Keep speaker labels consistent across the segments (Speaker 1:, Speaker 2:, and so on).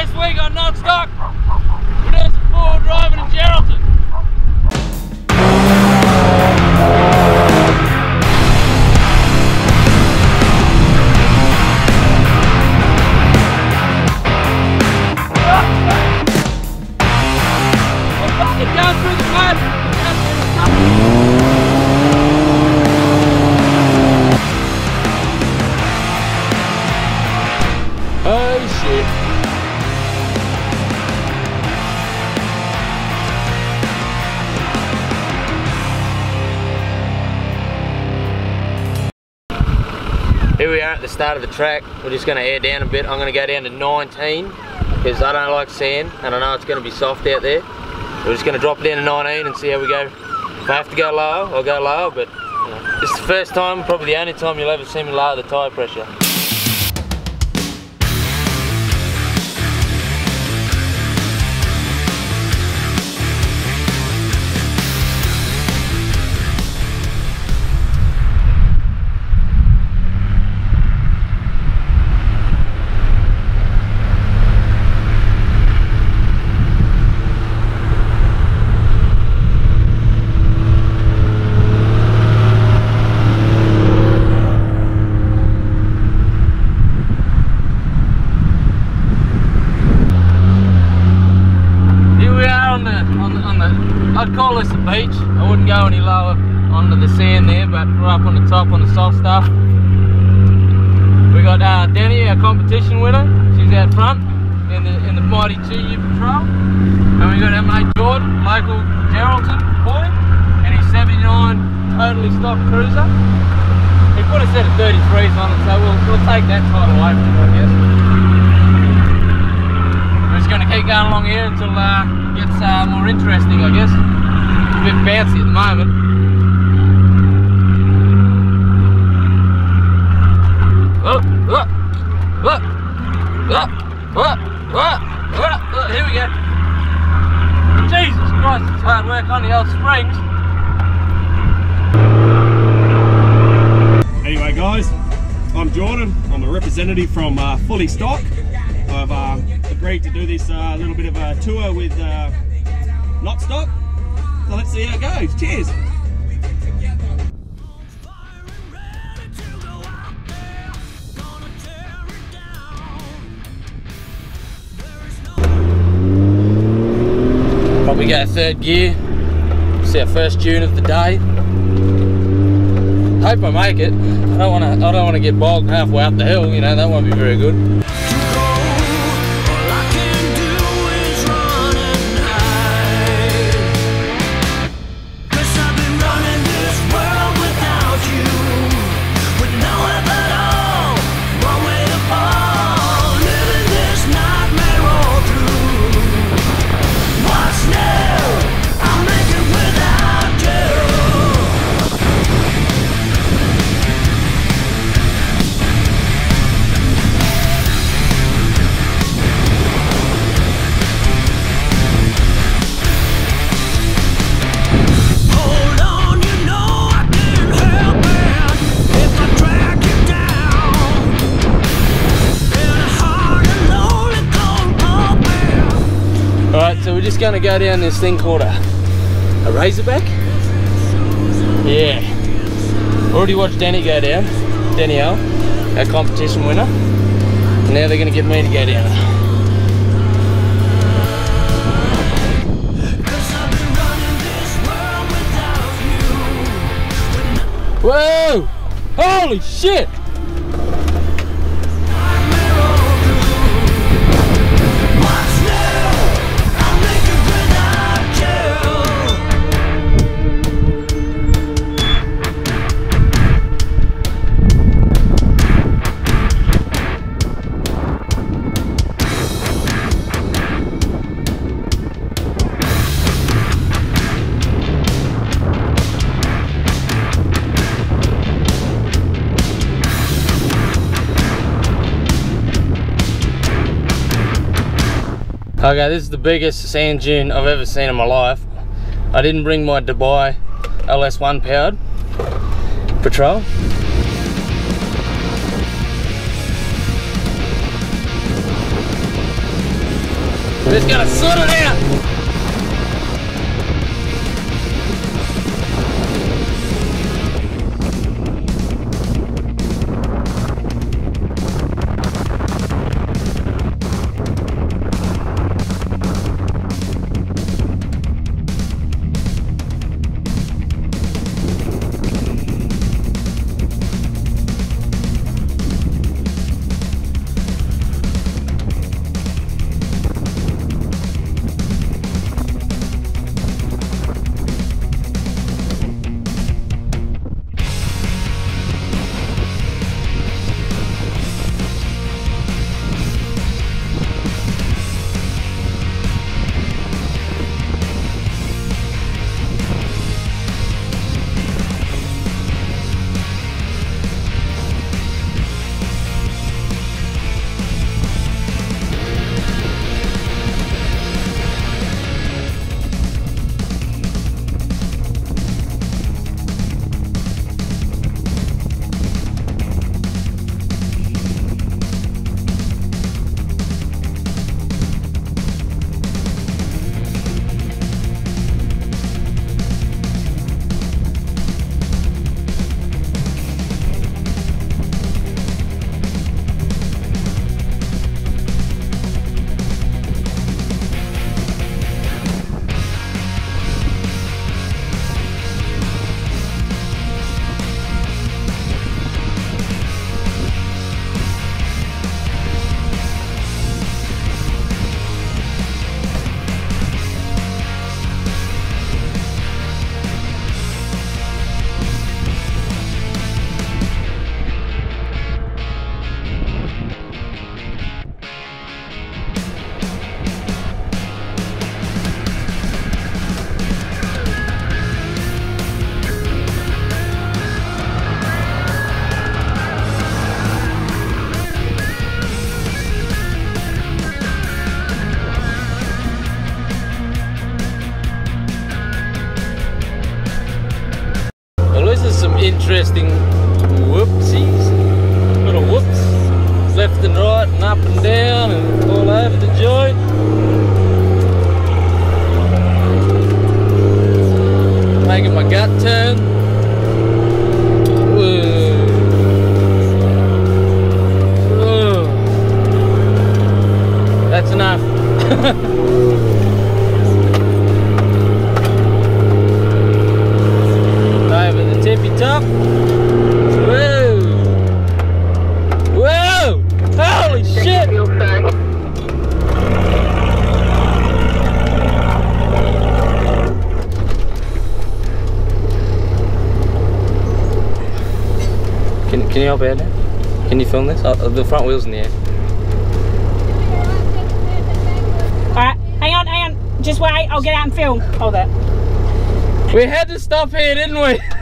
Speaker 1: This week on Not Stock, some four driving in Geraldton. Start of the track. We're just going to air down a bit. I'm going to go down to 19 because I don't like sand and I know it's going to be soft out there. We're just going to drop it down to 19 and see how we go. If I have to go lower, I'll go lower, but you know, it's the first time, probably the only time you'll ever see me lower the tyre pressure. Call this a beach. I wouldn't go any lower onto the sand there, but we're up on the top on the soft stuff. We got uh, Danny, our competition winner. She's out front in the in the mighty GU patrol. And we got our mate Jordan, local Geraldton boy, and his 79 totally stock cruiser. He put a set of 33s on it, so we'll, we'll take that title away from him, I guess. We're just going to keep going along here until uh, it gets uh, more interesting, I guess. A bit bouncy at the moment. Here we go. Jesus Christ, it's hard work on the old springs.
Speaker 2: Anyway, guys, I'm Jordan. I'm a representative from uh, Fully Stock. I've uh, agreed to do this uh, little bit of a tour with uh, Not Stock. Let's see how it goes. Cheers.
Speaker 1: Probably go third gear. It's our first tune of the day. Hope I make it. I don't want to. I don't want to get bogged halfway up the hill. You know that won't be very good. Just gonna go down this thing called a, a Razorback. Yeah. Already watched Danny go down. Danielle, our competition winner. Now they're gonna get me to go down. Whoa! Holy shit! Okay, this is the biggest sand dune I've ever seen in my life. I didn't bring my Dubai LS1 powered patrol. Gotta sort it out. Can, you out now? Can you film this? Oh, the front wheel's in the air.
Speaker 3: Alright, hang on, hang on. Just wait, I'll get out and film. Hold that.
Speaker 1: We had to stop here, didn't we?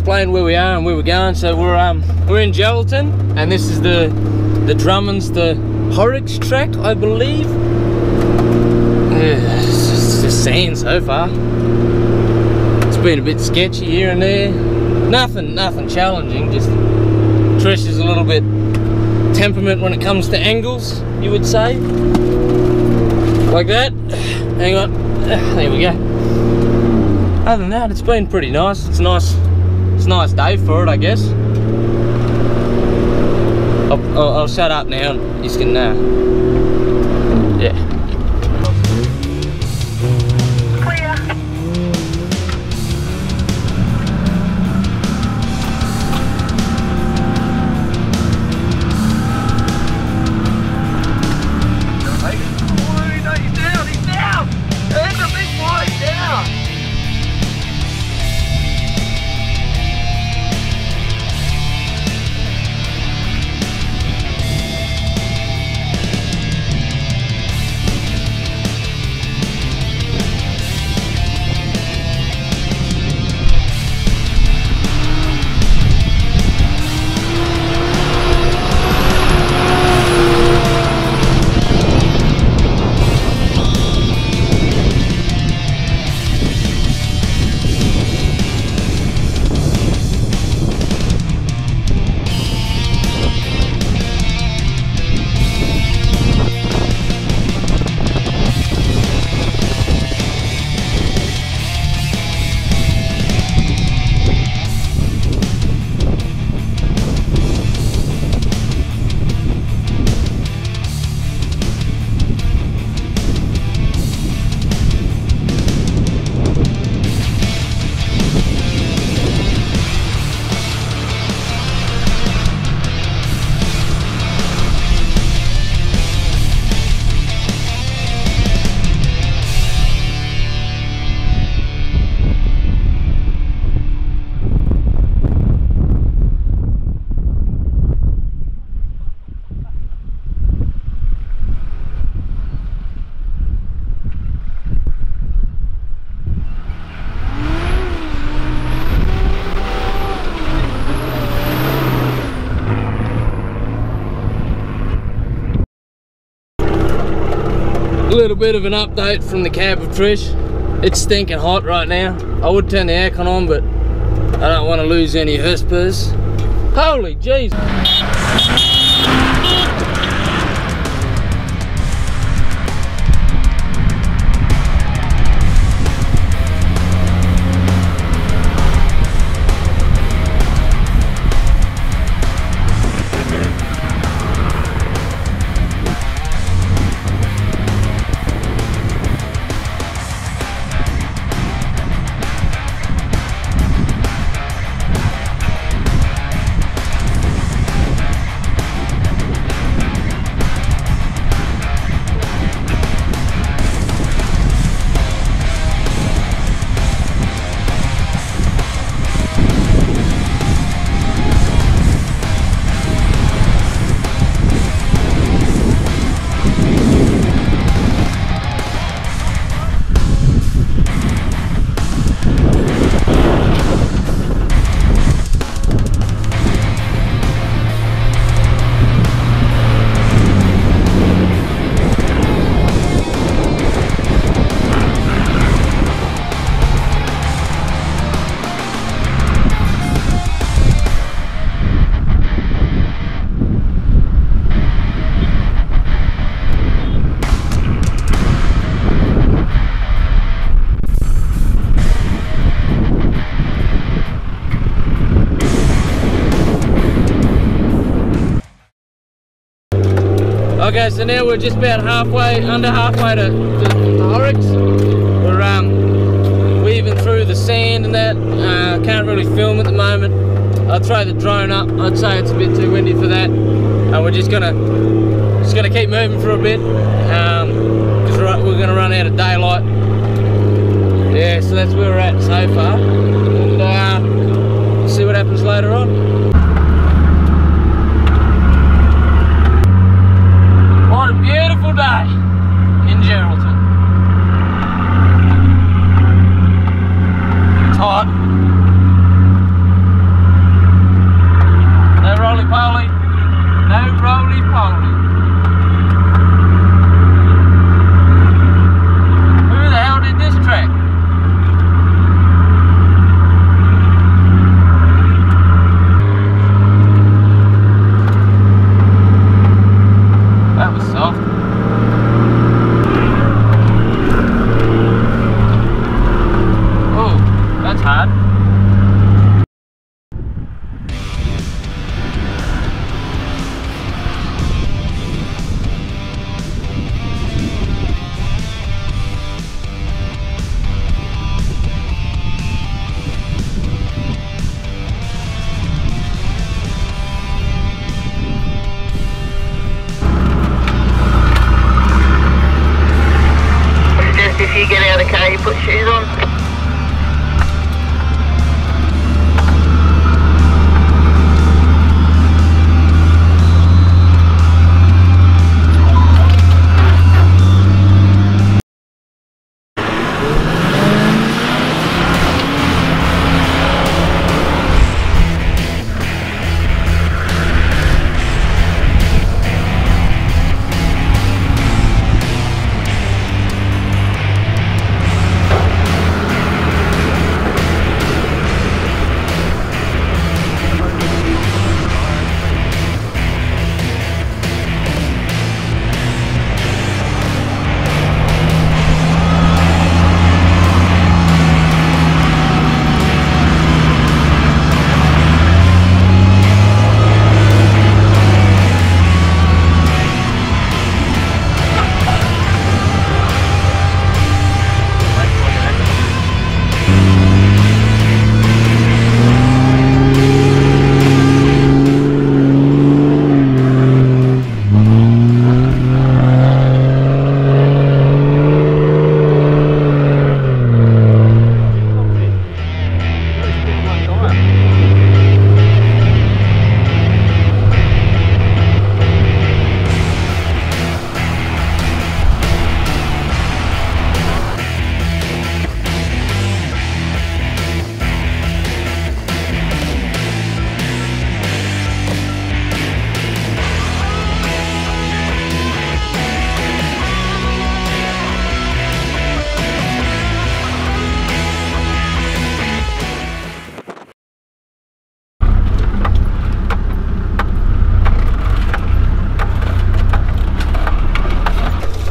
Speaker 1: I explained where we are and where we're going. So we're um we're in Geraldton, and this is the the Drummonds the Horrocks track, I believe. Yeah, it's just sand so far. It's been a bit sketchy here and there. Nothing, nothing challenging. Just Trish is a little bit temperament when it comes to angles, you would say. Like that. Hang on. There we go. Other than that, it's been pretty nice. It's nice. Nice day for it, I guess. I'll, I'll, I'll shut up now. You can, uh, bit of an update from the cab of Trish. It's stinking hot right now. I would turn the aircon on, but I don't want to lose any whispers. Holy jeez. Okay, so now we're just about halfway, under halfway to, to the. We're um, weaving through the sand and that. Uh, can't really film at the moment. I'll throw the drone up. I'd say it's a bit too windy for that. And we're just gonna, just gonna keep moving for a bit. Um, cause we're, we're gonna run out of daylight. Yeah, so that's where we're at so far. And uh, see what happens later on.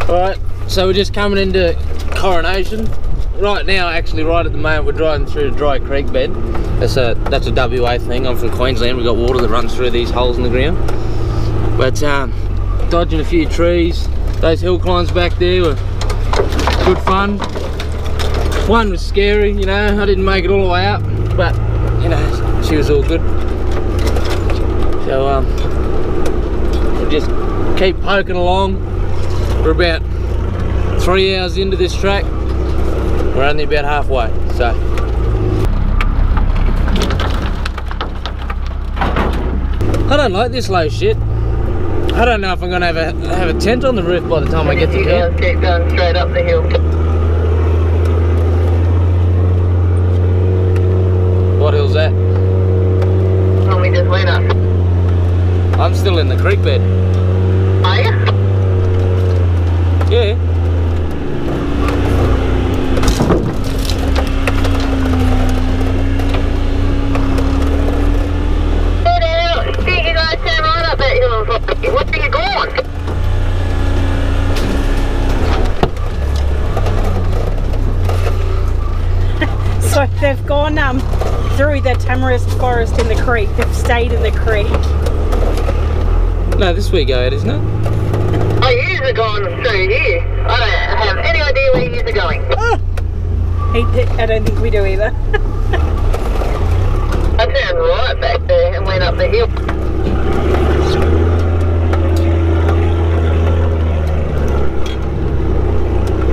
Speaker 1: Alright, so we're just coming into Coronation. Right now, actually, right at the moment, we're driving through a dry creek bed. That's a that's a WA thing. I'm from Queensland. We've got water that runs through these holes in the ground. But um, dodging a few trees. Those hill climbs back there were good fun. One was scary, you know. I didn't make it all the way up, but you know, she was all good. So um, we'll just keep poking along. We're about three hours into this track. We're only about halfway, so. I don't like this low shit. I don't know if I'm gonna have a have a tent on the roof by the time I get to camp.
Speaker 4: keep going straight up the hill.
Speaker 1: What hill's that?
Speaker 4: We just went up.
Speaker 1: I'm still in the creek bed.
Speaker 4: Are you?
Speaker 1: Yeah.
Speaker 4: Get out! See, you guys came right up that hill. Where are you going?
Speaker 3: So they've gone um through the tamarisk forest in the creek. They've stayed in the creek.
Speaker 1: No, this we go out, isn't it?
Speaker 4: Oh, you are going through here. I don't have any idea where you are going. Ah!
Speaker 3: He, I don't think we do either.
Speaker 4: I turned right back there and went up the hill.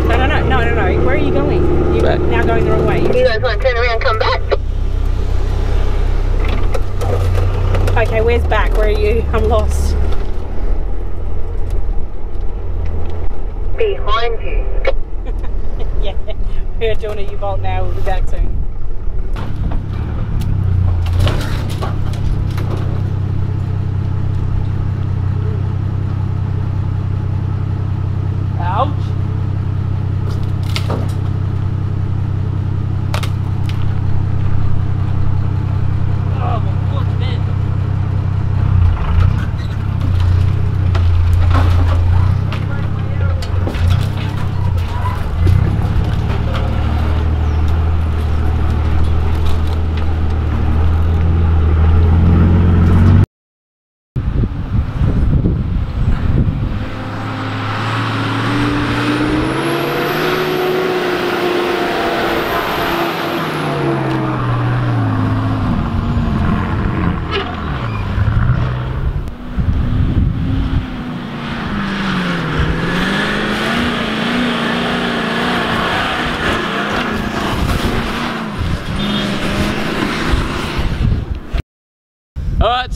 Speaker 3: No, no, no, no, no, no. Where are you going? You're
Speaker 1: Back.
Speaker 3: now going the wrong way.
Speaker 4: You guys want to turn around and come back?
Speaker 3: Okay, where's back? Where are you? I'm lost.
Speaker 4: Behind you.
Speaker 3: Yeah, we're doing a U-bolt now. We'll be back soon.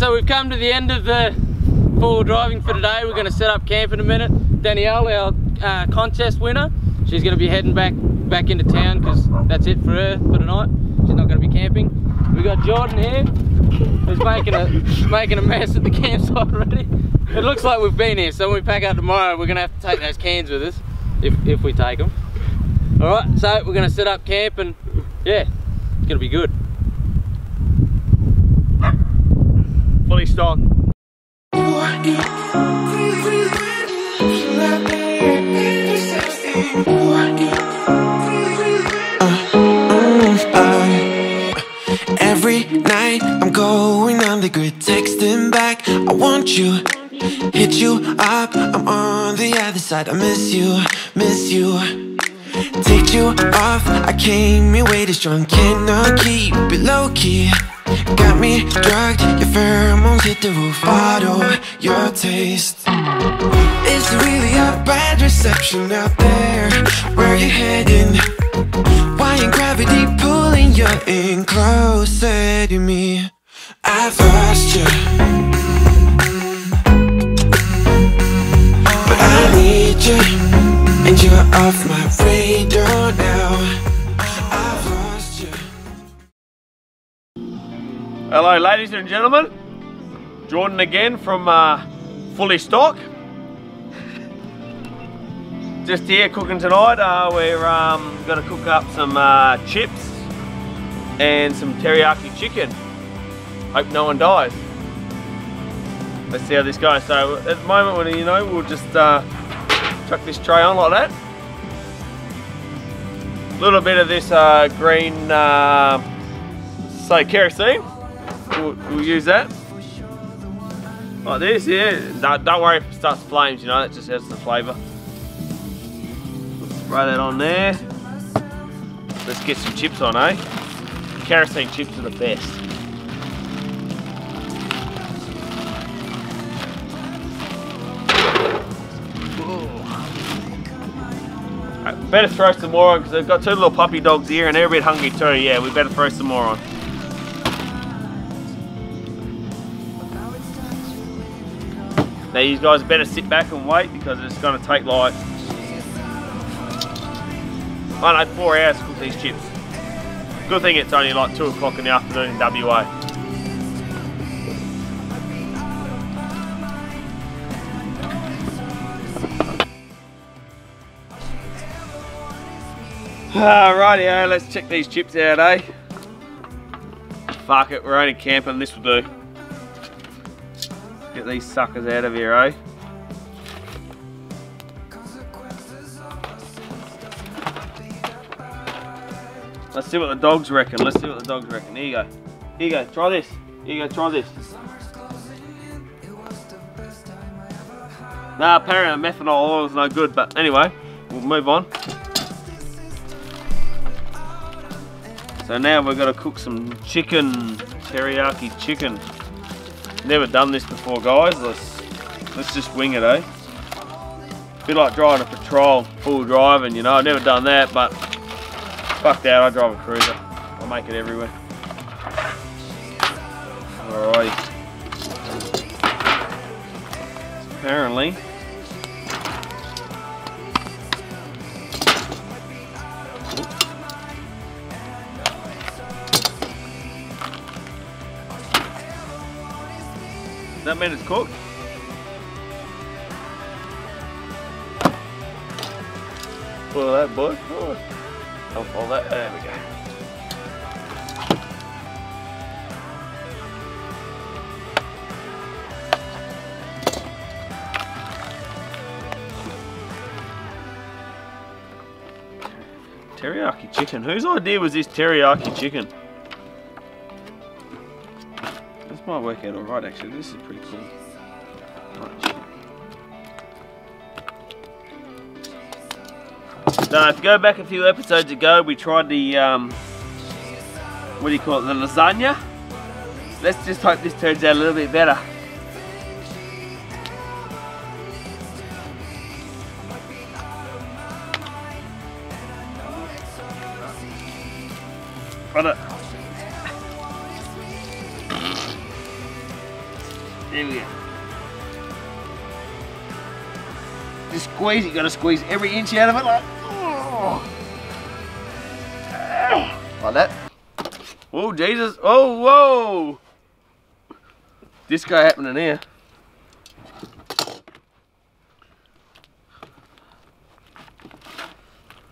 Speaker 1: So we've come to the end of the full driving for today. We're gonna set up camp in a minute. Danielle, our uh, contest winner, she's gonna be heading back back into town because that's it for her for tonight. She's not gonna be camping. We got Jordan here, who's making a making a mess at the campsite already. It looks like we've been here, so when we pack up tomorrow, we're gonna have to take those cans with us, if if we take them. All right, so we're gonna set up camp and yeah, it's gonna be good. Fully stocked. Uh, uh, uh.
Speaker 5: Every night I'm going on the grid, texting back. I want you, hit you up. I'm on the other side. I miss you, miss you. Take you off. I came here way too strong. Cannot keep it low key. Got me drugged. Your pheromones hit the roof. Auto your taste. It's really a bad reception out there. Where you heading? Why ain't gravity pulling you in closer to me? I've lost you. But I need you. And you're off my radar now.
Speaker 2: Hello, ladies and gentlemen. Jordan again from uh, Fully Stock. Just here cooking tonight. Uh, we're um, going to cook up some uh, chips and some teriyaki chicken. Hope no one dies. Let's see how this goes. So at the moment, when you know, we'll just uh, chuck this tray on like that. A little bit of this uh, green, uh, say kerosene. We'll, we'll use that. Like this, yeah. Don't, don't worry if it starts flames, you know, that just adds the flavour. Spray that on there. Let's get some chips on, eh? Kerosene chips are the best. Right, better throw some more on because they've got two little puppy dogs here and they're a bit hungry too. Yeah, we better throw some more on. Now you guys better sit back and wait because it's going to take like, I know, four hours to cook these chips. Good thing it's only like two o'clock in the afternoon in WA. Alrighty, let's check these chips out, eh? Fuck it, we're only camping, this will do. Get these suckers out of here, eh? Let's see what the dogs reckon. Let's see what the dogs reckon. Here you go. Here you go. Try this. Here you go. Try this. Nah, apparently methanol oil is no good, but anyway, we'll move on. So now we're going to cook some chicken, teriyaki chicken. Never done this before, guys. Let's let's just wing it, eh? Bit like driving a patrol, full driving, you know. I've never done that, but fuck that. I drive a cruiser. I make it everywhere. Alrighty. Apparently. That mean it's cooked? Pull that bud. Pull. Don't pull that. There we go. Teriyaki chicken. Whose idea was this teriyaki chicken? Might work out alright actually. This is pretty cool. Now, if you go back a few episodes ago, we tried the, um, what do you call it, the lasagna. Let's just hope this turns out a little bit better. Just squeeze it, gotta squeeze every inch out of it like, oh. like that. Oh Jesus, oh whoa! Disco happening here.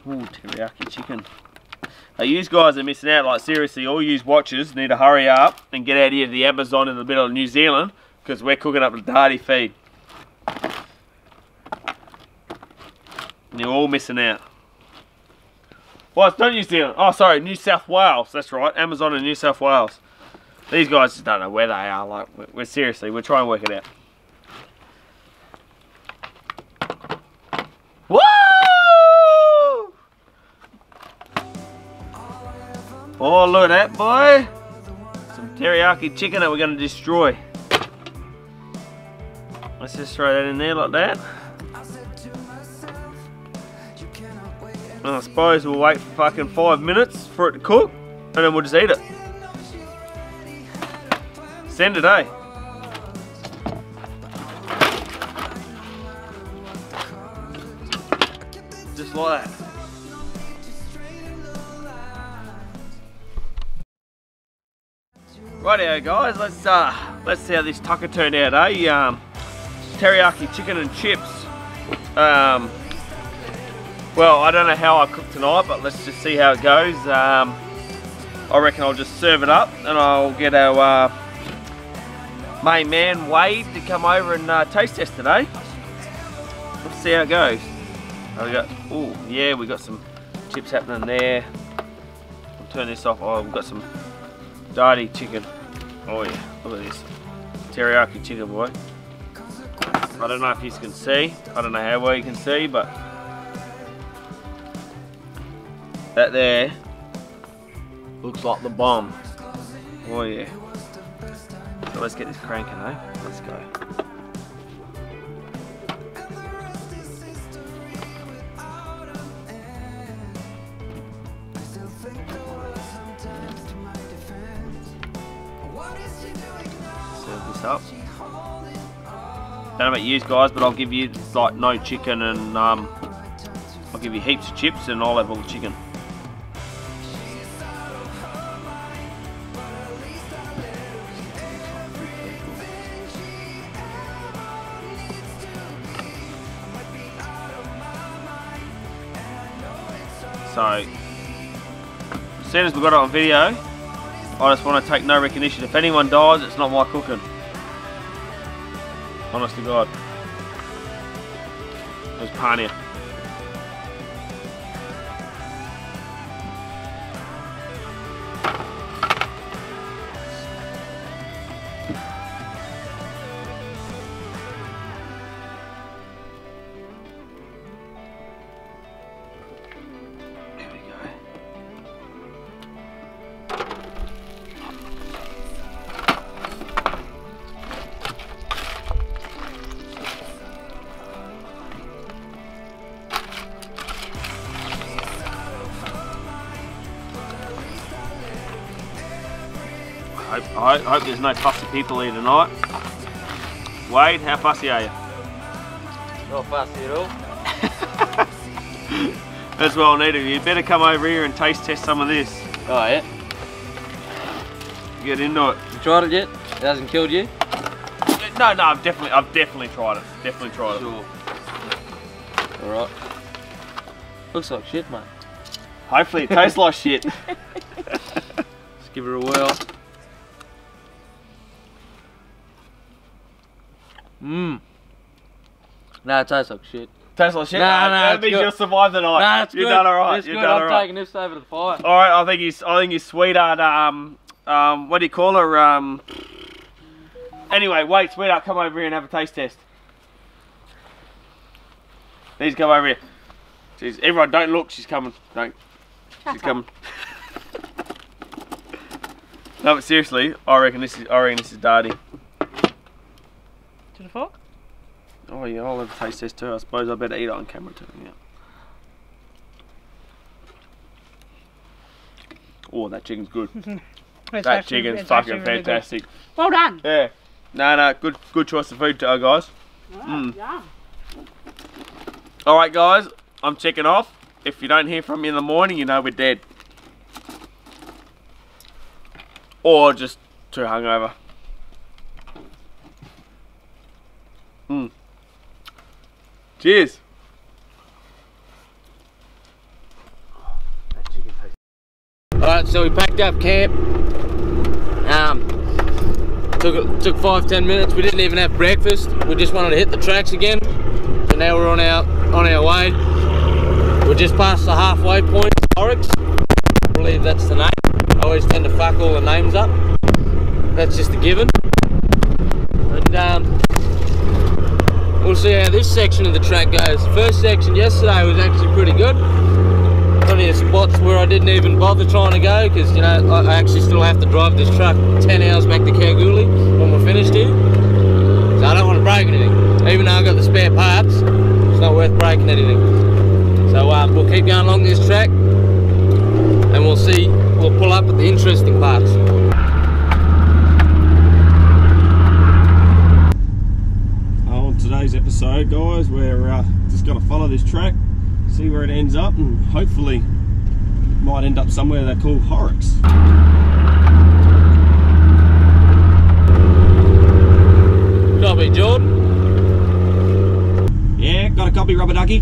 Speaker 2: Ooh, teriyaki chicken. Hey, you guys are missing out, like seriously, all you watchers need to hurry up and get out here to the Amazon in the middle of New Zealand because we're cooking up the Darty feed. And you're all missing out. Well, it's not New Zealand. Oh, sorry, New South Wales. That's right, Amazon and New South Wales. These guys just don't know where they are. Like, we're, we're seriously, we're trying to work it out. Woo! Oh, look at that, boy. Some teriyaki chicken that we're going to destroy. Let's just throw that in there like that. I suppose we'll wait for fucking five minutes for it to cook, and then we'll just eat it. Send it, eh? Just like that. Rightio guys, let's uh let's see how this tucker turned out, eh? Um, teriyaki chicken and chips. Um, well, I don't know how I cook tonight, but let's just see how it goes. Um, I reckon I'll just serve it up and I'll get our uh, main man Wade to come over and uh, taste test today. Let's see how it goes. Oh, we got, oh yeah, we got some chips happening there. I'll turn this off. Oh, we've got some Darty chicken. Oh yeah, look at this. Teriyaki chicken, boy. I don't know if you can see. I don't know how well you can see, but that there looks like the bomb. Oh yeah. So let's get this cranking, eh? Let's go. Serve this up. Don't know about you guys, but I'll give you like no chicken and um, I'll give you heaps of chips and I'll have all the chicken. So, as soon as we got it on video, I just want to take no recognition. If anyone dies, it's not my cooking. Honest to God. It was Pania. Hope, I hope there's no fussy people here tonight. Wade, how fussy are you?
Speaker 1: Not fussy at all.
Speaker 2: That's well needed. You better come over here and taste test some of this.
Speaker 1: Oh yeah.
Speaker 2: Get into it.
Speaker 1: You tried it yet? It hasn't killed you?
Speaker 2: No, no, I've definitely, I've definitely tried it. Definitely tried it.
Speaker 1: Sure. Alright. Looks like shit, mate.
Speaker 2: Hopefully it tastes like shit.
Speaker 1: Let's give it a whirl. Mmm. Nah, it tastes like shit.
Speaker 2: tastes like shit.
Speaker 1: Nah, nah,
Speaker 2: that
Speaker 1: it's
Speaker 2: means
Speaker 1: good.
Speaker 2: you'll survive the night.
Speaker 1: Nah, it's
Speaker 2: You've
Speaker 1: good.
Speaker 2: done alright.
Speaker 1: It's
Speaker 2: You've
Speaker 1: good.
Speaker 2: done
Speaker 1: I'm
Speaker 2: alright.
Speaker 1: taking this over to the fire.
Speaker 2: All right, I think he's, I think his sweetheart, um, um, what do you call her? Um, anyway, wait, sweetheart, come over here and have a taste test. Please come over here. Jeez, everyone, don't look. She's coming. Don't. She's coming. no, but seriously, I reckon this is, I reckon this is Darty.
Speaker 3: To the fork?
Speaker 2: Oh yeah, I'll have a taste test too. I suppose I better eat it on camera too. Yeah. Oh, that chicken's good. That
Speaker 3: actually-
Speaker 2: chicken's fucking
Speaker 3: really good.
Speaker 2: fantastic.
Speaker 3: Well done.
Speaker 2: Yeah. No, no, good, good choice of food, uh, guys.
Speaker 3: Mm. Yeah.
Speaker 2: All right, guys, I'm checking off. If you don't hear from me in the morning, you know we're dead. Or just too hungover. Mm. Cheers.
Speaker 1: Alright, so we packed up camp. Um, took took five ten minutes. We didn't even have breakfast. We just wanted to hit the tracks again. So now we're on our on our way. We're just past the halfway point, Oryx. I believe that's the name. I always tend to fuck all the names up. That's just a given. And um, we'll see how this section of the track goes. First section yesterday was actually pretty good. Plenty of spots where I didn't even bother trying to go because you know I actually still have to drive this truck 10 hours back to Kalgoorlie when we're finished here. So I don't want to break anything. Even though I've got the spare parts it's not worth breaking anything. So um, we'll keep going along this track and we'll see we'll pull up at the interesting parts
Speaker 2: Episode, guys, we're uh, just going to follow this track, see where it ends up, and hopefully might end up somewhere they call Horrocks.
Speaker 1: copy Jordan
Speaker 2: Yeah, got a copy, rubber ducky.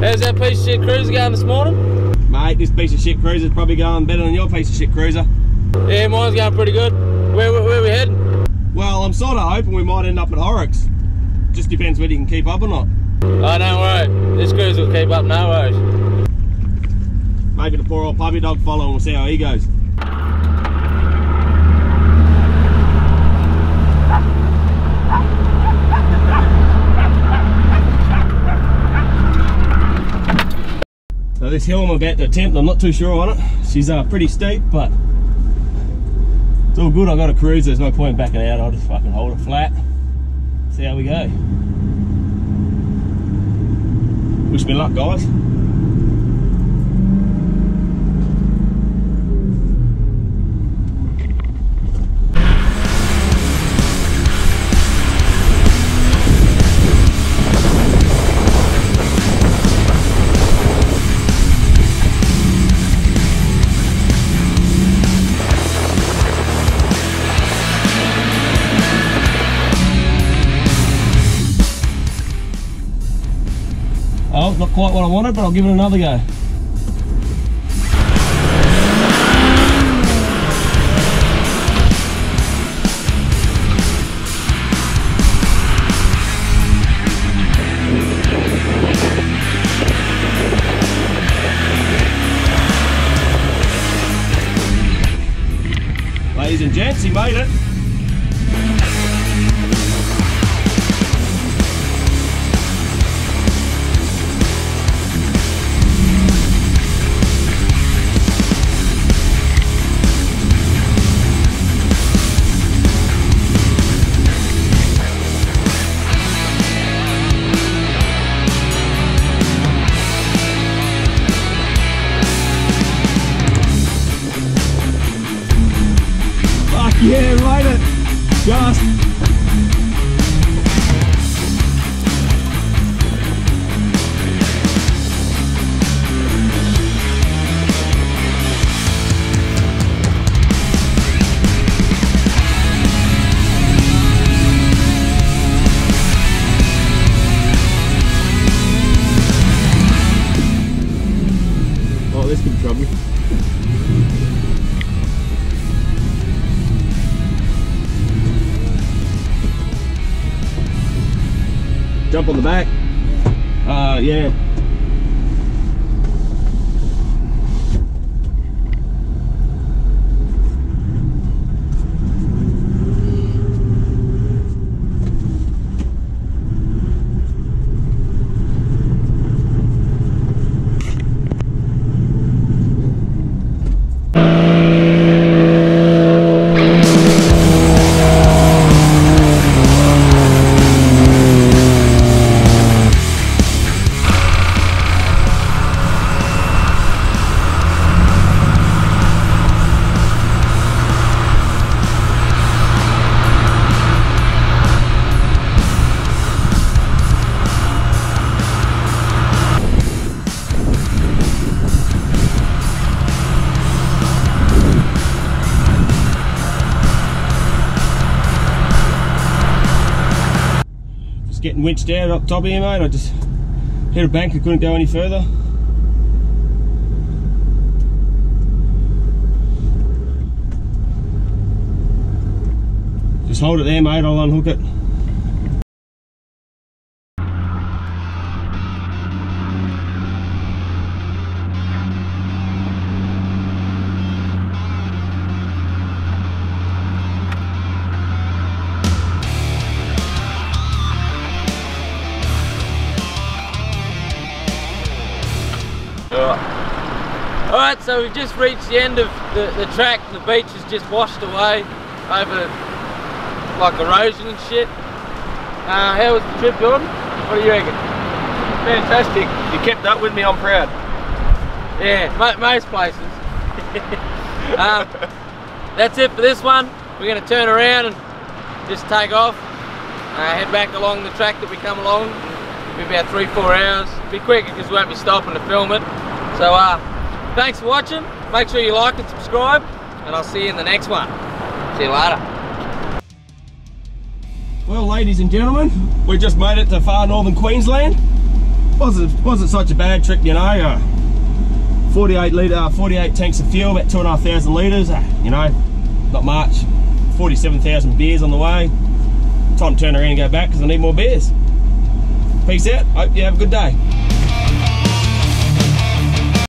Speaker 1: how's that piece of shit cruiser going this morning
Speaker 2: Mate, this piece of shit cruiser's probably going better than your piece of shit cruiser.
Speaker 1: yeah mine's going pretty good where, where, where we heading
Speaker 2: Well, I'm sort of hoping we might end up at Horrocks. It just depends whether you can keep up or not.
Speaker 1: oh don't worry this cruise will keep up no worries
Speaker 2: Maybe the poor old puppy dog follow and we'll see how he goes. So this hill I'm about to attempt, I'm not too sure on it. She's uh, pretty steep, but it's all good. I got a cruise. There's no point backing out. I'll just fucking hold it flat. See how we go. Wish me luck, guys. Quite what I wanted, but I'll give it another go. Winched out up top here, mate. I just hit a bank, I couldn't go any further. Just hold it there, mate. I'll unhook it.
Speaker 1: Alright, so we've just reached the end of the, the track. The beach is just washed away over like erosion and shit. Uh, how was the trip, Jordan? What do you reckon?
Speaker 2: Fantastic. You kept up with me, I'm proud.
Speaker 1: Yeah, mo most places. um, that's it for this one. We're going to turn around and just take off. Uh, head back along the track that we come along. It'll be about three, four hours. Be quicker because we won't be stopping to film it. So uh, thanks for watching. Make sure you like and subscribe. And I'll see you in the next one. See you later.
Speaker 2: Well, ladies and gentlemen, we just made it to far northern Queensland. wasn't wasn't such a bad trip, you know. Uh, 48 litre, uh, 48 tanks of fuel, about two and a half thousand litres. Uh, you know, not much. 47,000 beers on the way. Time to turn around and go back because I need more beers. Peace out. Hope you have a good day.